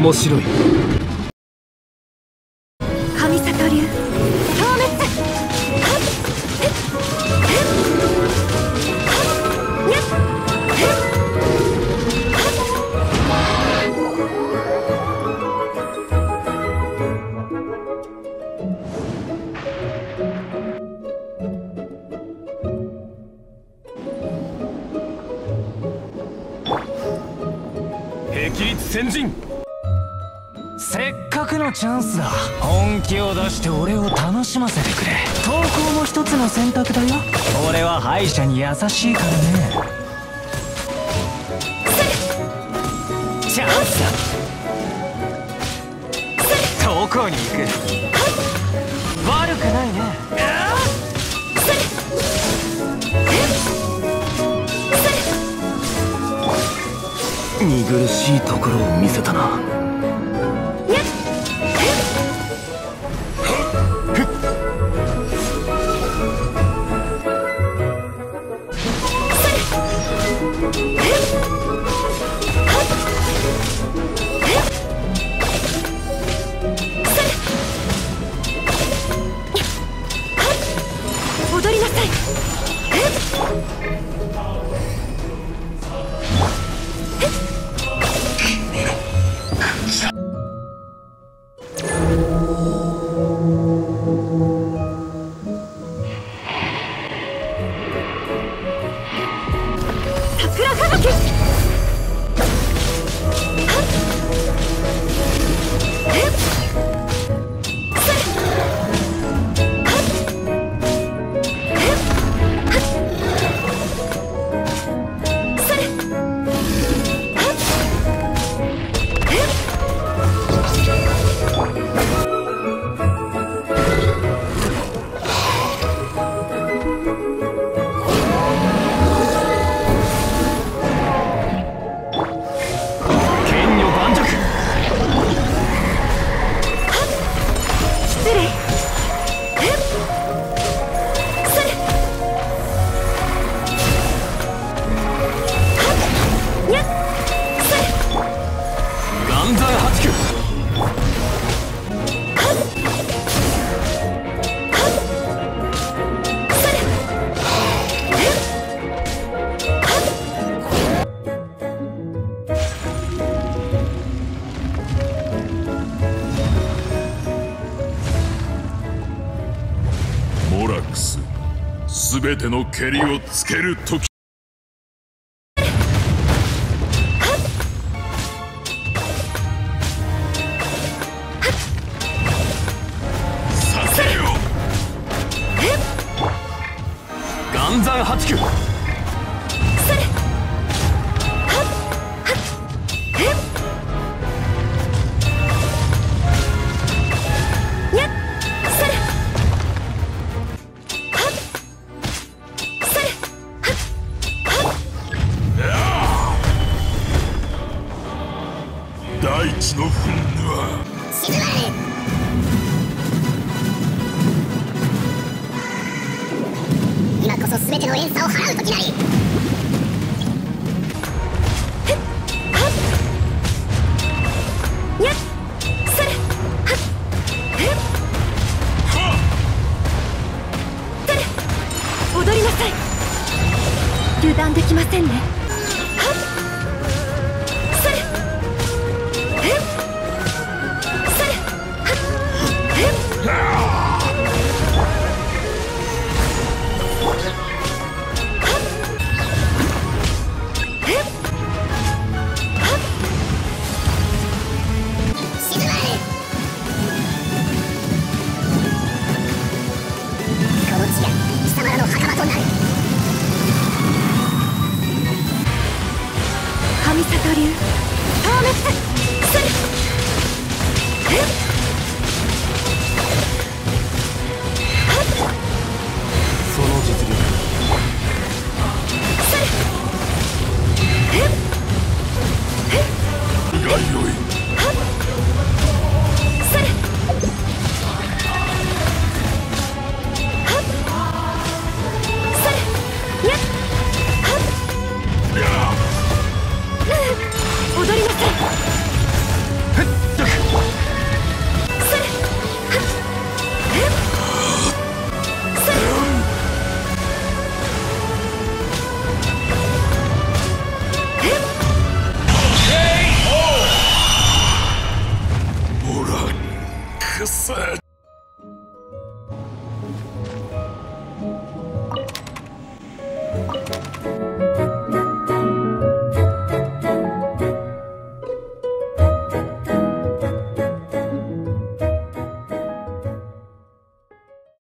面白い。先陣。せっかくのチャンスだ。本気を出して俺を楽しませてくれ。投稿も一つの選択だよ。俺は敗者に優しいからね。チャンスだ。どこに行く苦しいところを見せたな。Have a kick! 全ての蹴りをつける時。させよ。岩山八九静ま今こそ全ての連鎖を払う時なり。できませんね。その実力。